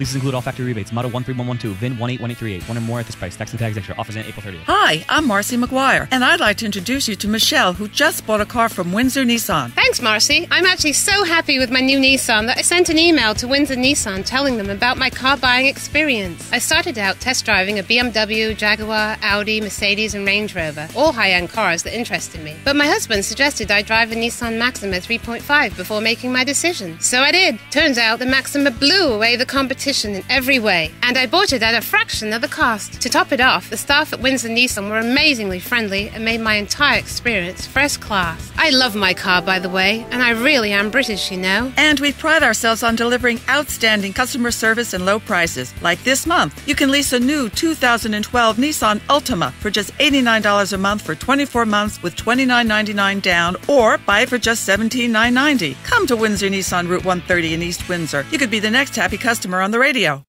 Leases include all factory rebates. Model 13112, VIN 181838. One or more at this price. Tax and tags extra. Offers in April 30th. Hi, I'm Marcy McGuire, and I'd like to introduce you to Michelle, who just bought a car from Windsor Nissan. Thanks, Marcy. I'm actually so happy with my new Nissan that I sent an email to Windsor Nissan telling them about my car buying experience. I started out test driving a BMW, Jaguar, Audi, Mercedes, and Range Rover, all high end cars that interested me. But my husband suggested I drive a Nissan Maxima 3.5 before making my decision. So I did. Turns out the Maxima blew away the competition in every way, and I bought it at a fraction of the cost. To top it off, the staff at Windsor Nissan were amazingly friendly and made my entire experience first class. I love my car, by the way, and I really am British, you know. And we pride ourselves on delivering outstanding customer service and low prices. Like this month, you can lease a new 2012 Nissan Altima for just $89 a month for 24 months with $29.99 down, or buy it for just 17,990. Come to Windsor Nissan Route 130 in East Windsor. You could be the next happy customer on the radio.